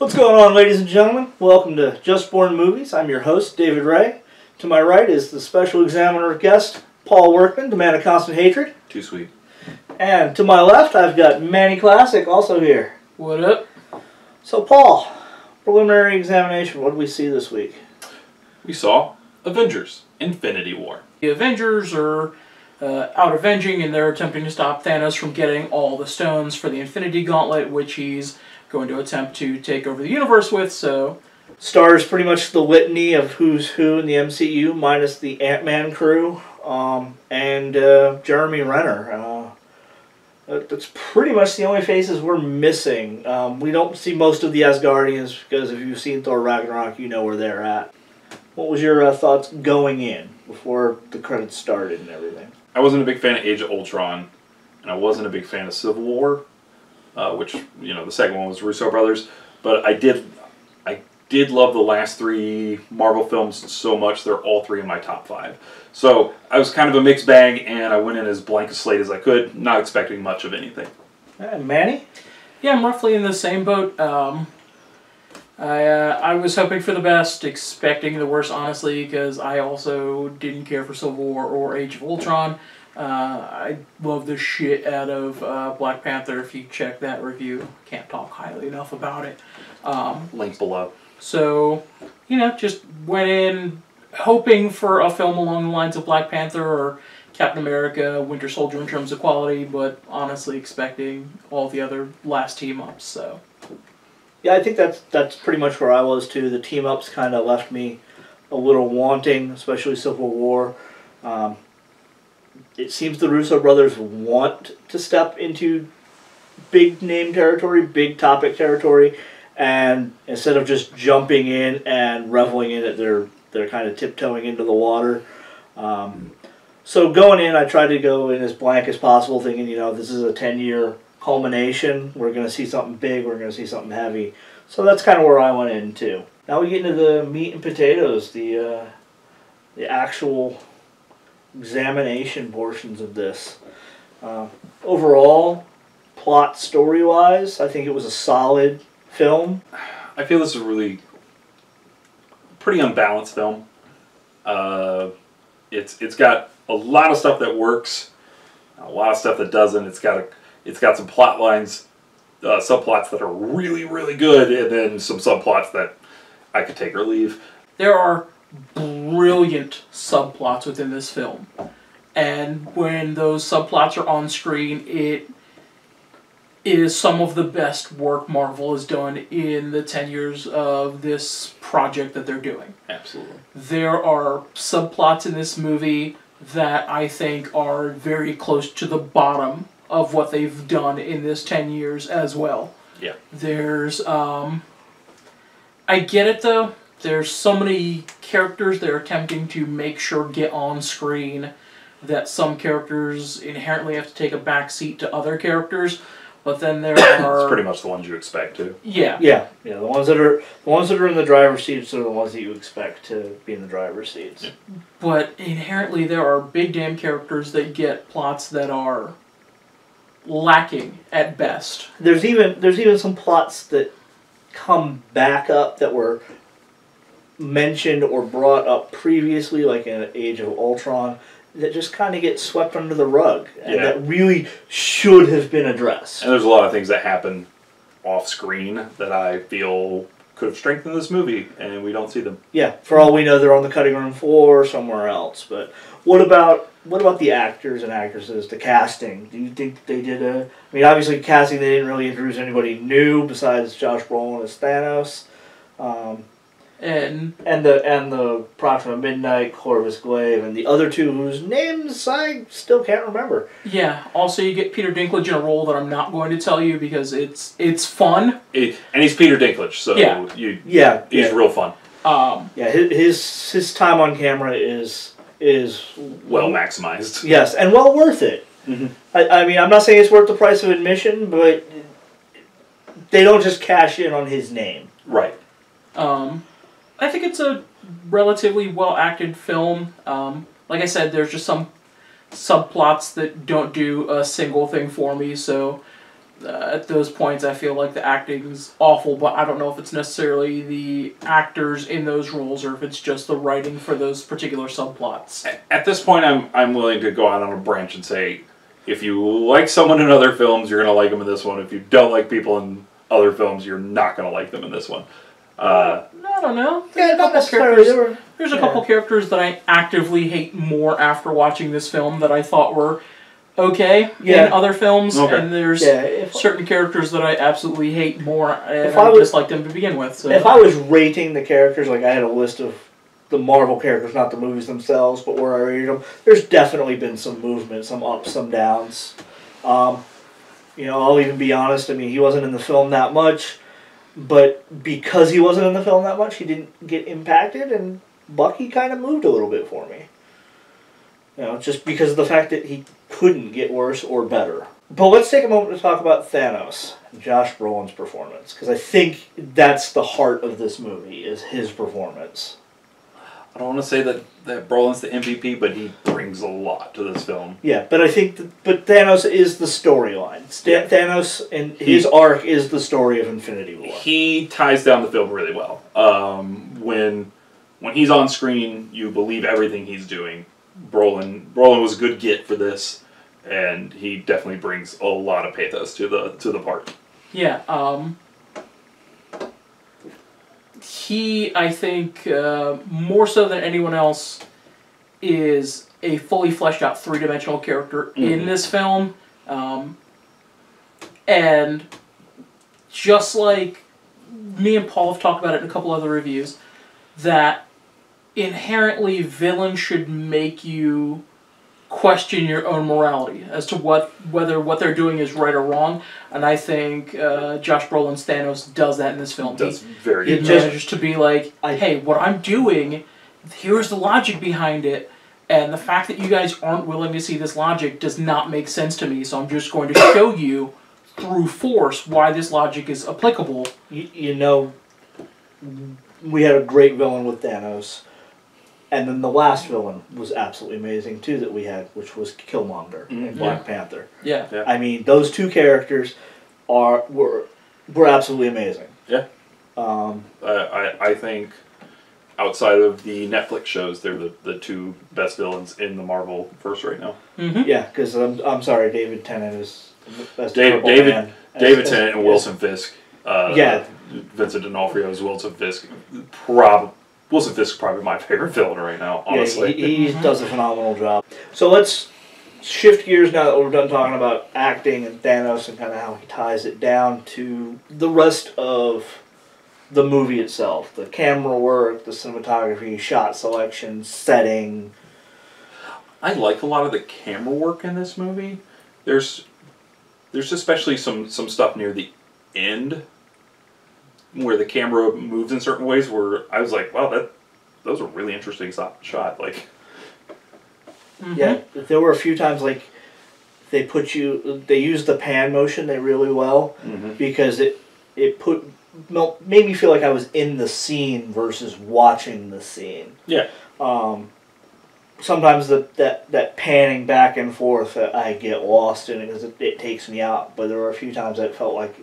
What's going on, ladies and gentlemen? Welcome to Just Born Movies. I'm your host, David Wray. To my right is the special examiner guest, Paul Workman, the man of constant hatred. Too sweet. And to my left, I've got Manny Classic also here. What up? So, Paul, preliminary examination. What did we see this week? We saw Avengers Infinity War. The Avengers are uh, out avenging and they're attempting to stop Thanos from getting all the stones for the Infinity Gauntlet, which he's going to attempt to take over the universe with. So, Stars pretty much the litany of who's who in the MCU, minus the Ant Man crew um, and uh, Jeremy Renner. Uh, that's pretty much the only faces we're missing. Um, we don't see most of the Asgardians because if you've seen Thor Ragnarok, you know where they're at. What was your uh, thoughts going in before the credits started and everything? I wasn't a big fan of Age of Ultron, and I wasn't a big fan of Civil War, uh, which you know the second one was Russo brothers. But I did, I did love the last three Marvel films so much. They're all three in my top five. So I was kind of a mixed bag, and I went in as blank a slate as I could, not expecting much of anything. Uh, Manny? yeah, I'm roughly in the same boat. Um, I uh, I was hoping for the best, expecting the worst, honestly, because I also didn't care for Civil War or Age of Ultron. Uh, I love the shit out of uh, Black Panther. If you check that review, can't talk highly enough about it. Um, Link below. So, you know, just went in hoping for a film along the lines of Black Panther or Captain America, Winter Soldier in terms of quality, but honestly expecting all the other last team ups. So, Yeah, I think that's that's pretty much where I was too. The team ups kind of left me a little wanting, especially Civil War. Um, it seems the Russo brothers want to step into big name territory, big topic territory, and instead of just jumping in and reveling in it, they're they're kind of tiptoeing into the water. Um, so going in, I tried to go in as blank as possible, thinking you know this is a ten year culmination. We're going to see something big. We're going to see something heavy. So that's kind of where I went into. Now we get into the meat and potatoes, the uh, the actual examination portions of this. Uh, overall, plot story wise, I think it was a solid film. I feel this is a really pretty unbalanced film. Uh, it's it's got a lot of stuff that works, a lot of stuff that doesn't. It's got a it's got some plot lines, uh, subplots that are really really good, and then some subplots that I could take or leave. there are brilliant subplots within this film. And when those subplots are on screen, it is some of the best work Marvel has done in the 10 years of this project that they're doing. Absolutely. There are subplots in this movie that I think are very close to the bottom of what they've done in this 10 years as well. Yeah. There's, um, I get it though. There's so many characters they're attempting to make sure get on screen that some characters inherently have to take a back seat to other characters. But then there It's are pretty much the ones you expect to. yeah, Yeah, yeah. The ones that are the ones that are in the driver's seats are the ones that you expect to be in the driver's seats. Yeah. But inherently, there are big damn characters that get plots that are lacking at best. There's even there's even some plots that come back up that were mentioned or brought up previously, like in Age of Ultron, that just kind of get swept under the rug and Yeah. that really should have been addressed. And there's a lot of things that happen off screen that I feel could have strengthened this movie, and we don't see them. Yeah, for all we know, they're on the cutting room floor or somewhere else. But what about what about the actors and actresses, the casting? Do you think they did a? I mean, obviously, casting they didn't really introduce anybody new besides Josh Brolin as Thanos, um, And and the and the Proxima Midnight, Corvus Glaive, and the other two whose names I still can't remember. yeah, also you get Peter Dinklage in a role that I'm not going to tell you because it's it's fun. It, and he's Peter Dinklage, so Yeah. you Yeah, he's yeah, real fun, Um, yeah. His, his his time on camera is is well maximized. Yes, and well worth it. Mhm. I, I mean, I'm not saying it's worth the price of admission, but they don't just cash in on his name. Right. um, I think it's a relatively well acted film. Um, like I said, there's just some subplots that don't do a single thing for me. So uh, at those points, I feel like the acting's awful, but I don't know if it's necessarily the actors in those roles or if it's just the writing for those particular subplots. At this point, I'm I'm willing to go out on a branch and say, if you like someone in other films, you're gonna like them in this one. If you don't like people in other films, you're not gonna like them in this one. Uh, I don't know. There's Yeah, a couple characters. Were, There's a Yeah. couple characters that I actively hate more after watching this film that I thought were okay Yeah. in other films, Okay. and there's yeah, if, certain characters that I absolutely hate more, and If I, I was- dislike them to begin with. So. if I was rating the characters, like I had a list of the Marvel characters, not the movies themselves, but where I rated them, there's definitely been some movement, some ups, some downs. Um, you know, I'll even be honest. I mean, he wasn't in the film that much, but because he wasn't in the film that much, he didn't get impacted, and Bucky kind of moved a little bit for me. You know, just because of the fact that he couldn't get worse or better. But let's take a moment to talk about Thanos, Josh Brolin's performance, because I think that's the heart of this movie is his performance. I don't want to say that that Brolin's the MVP, but he brings a lot to this film. Yeah, but I think, that, but Thanos is the storyline. Sta- Yeah. Thanos and his arc is the story of Infinity War. He ties down the film really well. Um, when when he's on screen, you believe everything he's doing. Brolin Brolin was a good get for this, and he definitely brings a lot of pathos to the to the part. Yeah, um, he, I think, uh, more so than anyone else, is a fully fleshed out three dimensional character in Mhm. this film. Um, and just like me and Paul have talked about it in a couple other reviews, that inherently villains should make you question your own morality as to what whether what they're doing is right or wrong. And I think uh, Josh Brolin's Thanos does that in this film. He- Does very he It good. just- manages to be like, I- hey, what I'm doing, here's the logic behind it. And the fact that you guys aren't willing to see this logic does not make sense to me, so I'm just going to show you through force why this logic is applicable. You, you know, we had a great villain with Thanos, and then the last villain was absolutely amazing too that we had, which was Killmonger in Mhm. Black Panther. Yeah. Yeah. I mean, those two characters are were were absolutely amazing. Yeah. Um, I, I I think outside of the Netflix shows, they're the, the two best villains in the Marvel verse right now. Mm-hmm. yeah, because I'm, I'm sorry, David Tennant is as Dave- David- Man, David as- Tennant and as- Wilson Fisk. Uh, Yeah. Vincent D'Onofrio's Wilson Fisk. Prob Wilson Fisk is probably my favorite villain right now. Honestly, Yeah, he, he does a phenomenal job. So let's shift gears now that we're done talking about acting and Thanos and kind of how he ties it down to the rest of the movie itself the camera work, the cinematography, shot selection, setting. I like a lot of the camera work in this movie. There's there's especially some some stuff near the end where the camera moves in certain ways where I was like, wow, that that was a really interesting shot. shot. Like, Mm-hmm. Yeah, there were a few times like they put you, they used the pan motion they really well because it it put mel- made me feel like I was in the scene versus watching the scene. Yeah. Um, sometimes the, that that panning back and forth, I get lost in it because it, it takes me out. But there were a few times I felt like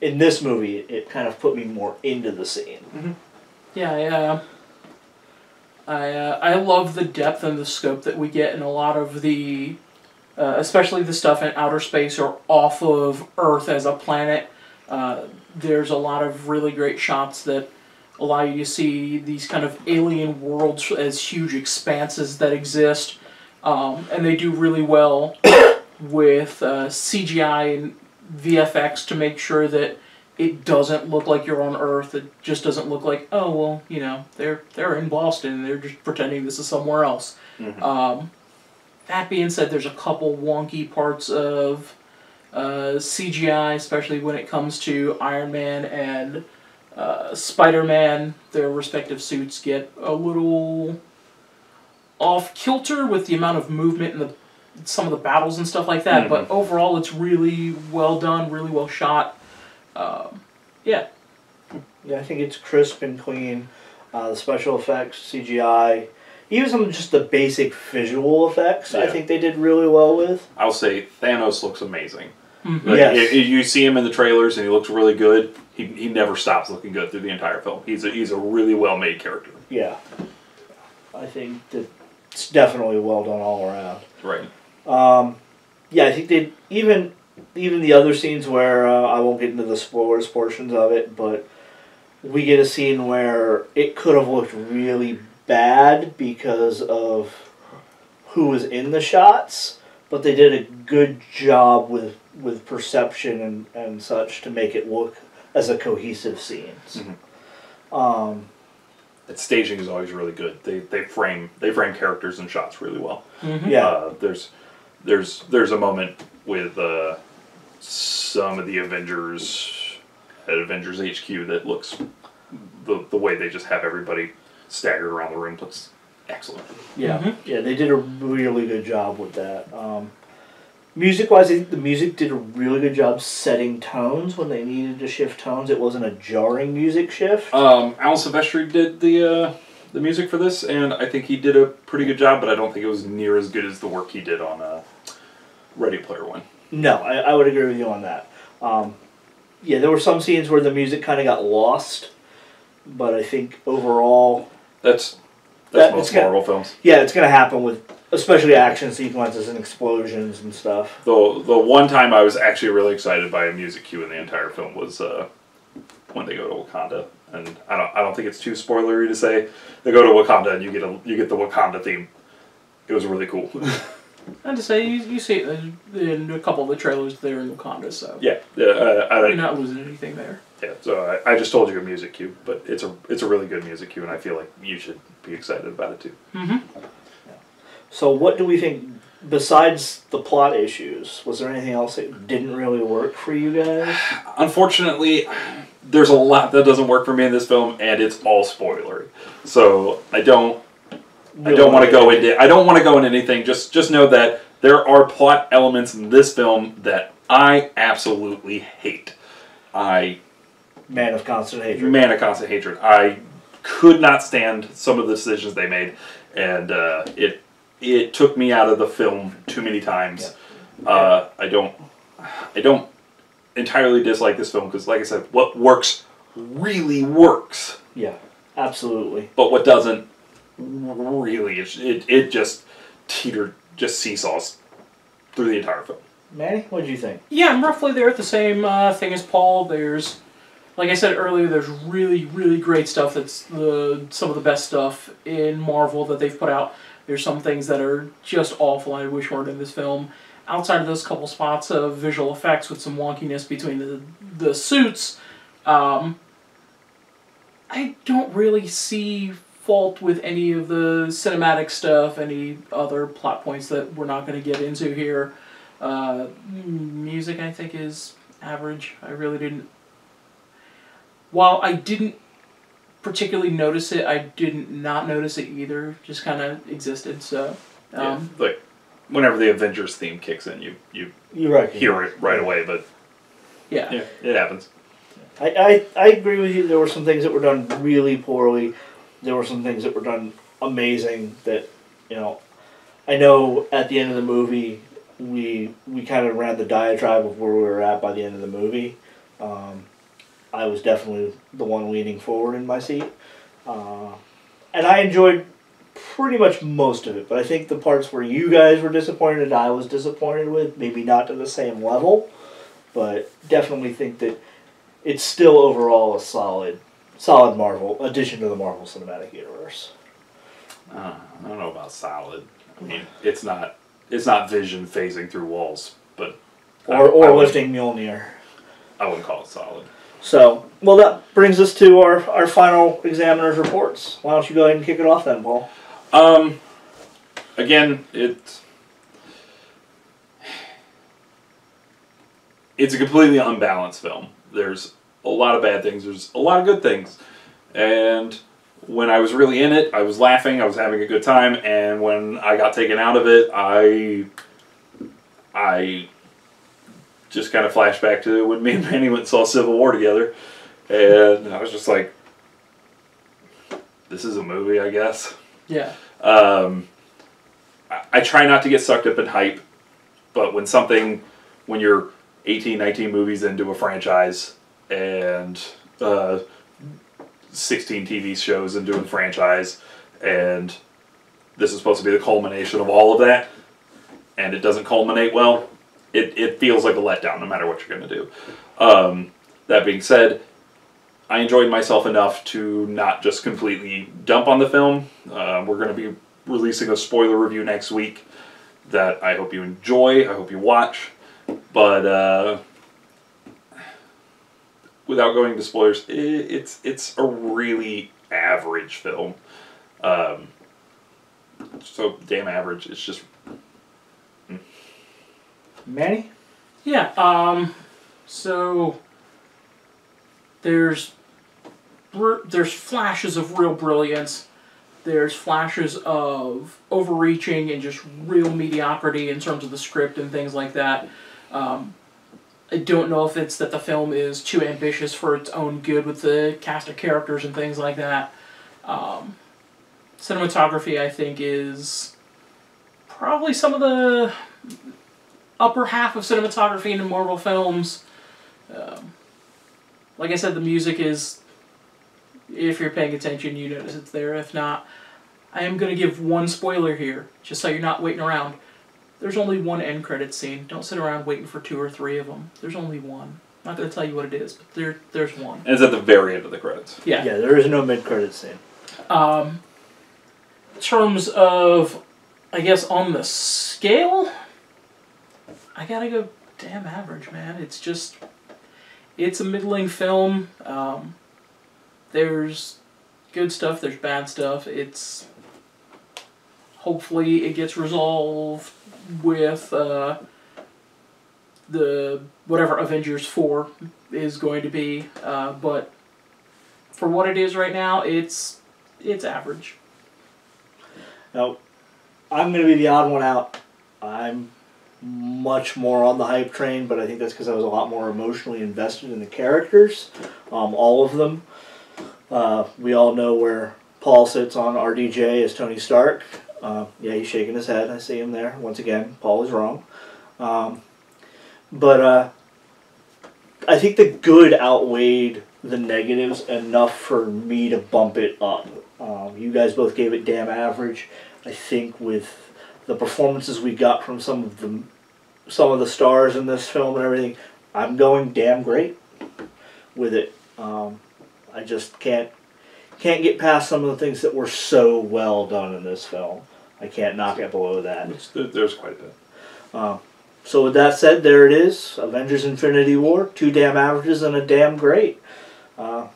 in this movie it, kind of put me more into the scene. Yeah, yeah. I uh, I love the depth and the scope that we get in a lot of the, uh, especially the stuff in outer space or off of Earth as a planet. Uh, there's a lot of really great shots that allow you to see these kind of alien worlds as huge expanses that exist, um, and they do really well with uh, CGI and VFX to make sure that it doesn't look like you're on Earth. It just doesn't look like oh well, you know they're they're in Boston. They're just pretending this is somewhere else. Mhm. Um, that being said, there's a couple wonky parts of uh, CGI, especially when it comes to Iron Man and uh, Spider Man. Their respective suits get a little off kilter with the amount of movement and the some of the battles and stuff like that. But overall, it's really well done, really well shot. Um, yeah, Yeah, I think it's crisp and clean. Uh, the special effects, CGI, even some just the basic visual effects, I think they did really well with. I'll say Thanos looks amazing. Like, Yes. i- i- you see him in the trailers and he looks really good. He, he never stops looking good through the entire film. He's a, he's a really well made character. Yeah. I think that it's definitely well done all around. Right. Um, yeah, I think they even even the other scenes where uh, I won't get into the spoilers portions of it, but we get a scene where it could have looked really bad because of who was in the shots, but they did a good job with with perception and, and such to make it look as a cohesive scenes. Um, Its staging is always really good. They, they frame they frame characters and shots really well. Mhm. yeah, Uh, there's there's there's a moment with uh, some of the Avengers at Avengers HQ that looks the the way they just have everybody staggered around the room looks excellent. Yeah, Mhm. yeah, they did a really good job with that. Um, music wise, I think the music did a really good job setting tones when they needed to shift tones. It wasn't a jarring music shift. Um, Al Silvestri did the uh, the music for this, and I think he did a pretty good job. But I don't think it was near as good as the work he did on uh, Ready Player One. No, I, I would agree with you on that. Um, yeah, there were some scenes where the music kind of got lost, but I think overall, That's That- that's it's most Marvel films. yeah, it's gonna happen with especially action sequences and explosions and stuff. The the one time I was actually really excited by a music cue in the entire film was uh, when they go to Wakanda, and I don't I don't think it's too spoilery to say they go to Wakanda and you get a you get the Wakanda theme. It was really cool. And to say, you, you see it in- in a couple of the trailers there in Wakanda, so yeah, yeah. Uh, I, you're not losing anything there. yeah. So I, I just told you a music cue, but it's a it's a really good music cue, and I feel like you should be excited about it too. Mm-hmm. So, what do we think? Besides the plot issues, was there anything else that didn't really work for you guys? Unfortunately, there's a lot that doesn't work for me in this film, and it's all spoilery. So I don't I don't want to go into I don't want to go into anything. Just just know that there are plot elements in this film that I absolutely hate. I Man of Constant Hatred. man of constant hatred. I could not stand some of the decisions they made, and uh, it it took me out of the film too many times. Uh, I don't I don't entirely dislike this film because, like I said, what works really works, Yeah, absolutely. but what doesn't really it it, it just teetered just seesaws through the entire film. Manny, what did you think? Yeah, I'm roughly there at the same uh, thing as Paul. There's, like I said earlier, there's really, really great stuff. That's the some of the best stuff in Marvel that they've put out. There's some things that are just awful. and I wish weren't in this film. Outside of those couple spots of visual effects with some wonkiness between the the suits, um, I don't really see fault with any of the cinematic stuff, any other plot points that we're not going to get into here. Uh, music, I think, is average. I really didn't. While I didn't particularly notice it, I didn't not notice it either. Just kind of existed. So, um, yeah, like whenever the Avengers theme kicks in, you you You right. hear it right away, but yeah. yeah, it happens. I, I, I agree with you. There were some things that were done really poorly. There were some things that were done amazing. That you know, I know at the end of the movie, we we kind of ran the diatribe of where we were at by the end of the movie. Um, I was definitely the one leaning forward in my seat, uh, and I enjoyed pretty much most of it. But I think the parts where you guys were disappointed and I was disappointed with, maybe not to the same level, but definitely think that it's still overall a solid, solid Marvel addition to the Marvel Cinematic Universe. Uh, I don't know about solid. I mean, it's not it's not Vision phasing through walls, but Or, I or wouldn't- lifting Mjolnir. I wouldn't call it solid. So, well, that brings us to our, our final examiner's reports. Why don't you go ahead and kick it off then, Paul? Um, again, it's it's a completely unbalanced film. There's a lot of bad things. There's a lot of good things, and when I was really in it, I was laughing. I was having a good time, and when I got taken out of it, I I just kind of flashed back to when me and Manny went and saw Civil War together, and I was just like, "This is a movie, I guess." Yeah. Um, I, I try not to get sucked up in hype, but when something, when you're 18, 19 movies into a franchise and uh, 16 TV shows into a franchise, and this is supposed to be the culmination of all of that, and it doesn't culminate well, it, it feels like a letdown no matter what you're going to do. Um, that being said, I enjoyed myself enough to not just completely dump on the film. Uh, we're going to be releasing a spoiler review next week that I hope you enjoy. I hope you watch. But uh, without going into spoilers, it, it's it's a really average film. Um, so damn average. It's just Manny? Yeah. Um. So there's there's flashes of real brilliance. There's flashes of overreaching and just real mediocrity in terms of the script and things like that. Um, I don't know if it's that the film is too ambitious for its own good with the cast of characters and things like that. Um, cinematography, I think, is probably some of the upper half of cinematography in Marvel films. Um, like I said, the music is, if you're paying attention, you notice it's there. If not, I am going to give one spoiler here, just so you're not waiting around. There's only one end credit scene. Don't sit around waiting for two or three of them. There's only one. I'm not going to tell you what it is, but there, there's one. and it's at the very end of the credits. Yeah. Yeah, there is no mid credit scene. Um, in terms of, I guess, on the scale, I gotta go damn average, man. It's just, it's a middling film. Um, there's good stuff, there's bad stuff. It's, hopefully, it gets resolved with uh, the whatever Avengers 4 is going to be. Uh, but for what it is right now, it's it's average. Now, I'm going to be the odd one out. I'm much more on the hype train, but I think that's because I was a lot more emotionally invested in the characters, um, all of them. Uh, we all know where Paul sits on RDJ as Tony Stark. Uh, yeah, he's shaking his head. I see him there. Once again, Paul is wrong. Um, but uh, I think the good outweighed the negatives enough for me to bump it up. Um, you guys both gave it damn average. I think with the performances we got from some of the some of the stars in this film and everything, I'm going damn great with it. Um, I just can't can't get past some of the things that were so well done in this film. I can't knock it below that. It's, there's quite a bit. Um, so with that said, there it is. Avengers: Infinity War. Two damn averages and a damn great. Uh,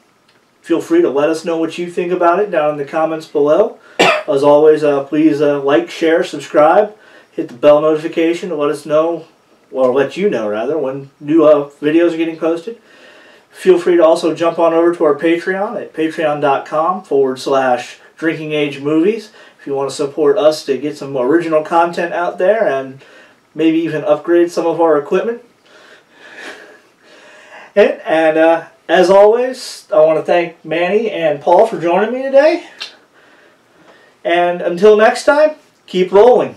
feel free to let us know what you think about it down in the comments below. As always, uh, please uh, like, share, subscribe, hit the bell notification to let us know, or let you know rather, when new uh, videos are getting posted. Feel free to also jump on over to our Patreon at patreon.com forward slash drinking age movies if you want to support us to get some original content out there and maybe even upgrade some of our equipment. And, and uh, as always, I want to thank Manny and Paul for joining me today. And until next time, keep rolling.